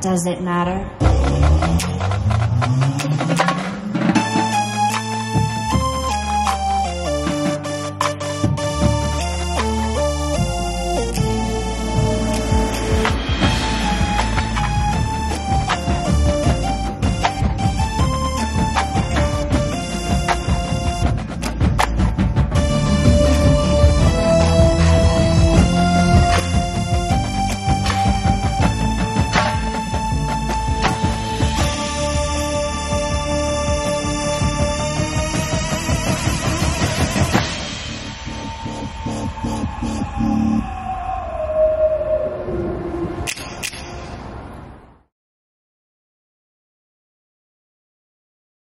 Does it matter? Oh, oh, oh.